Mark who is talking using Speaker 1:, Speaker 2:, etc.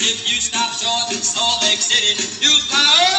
Speaker 1: If you stop short in Salt Lake City, you'll power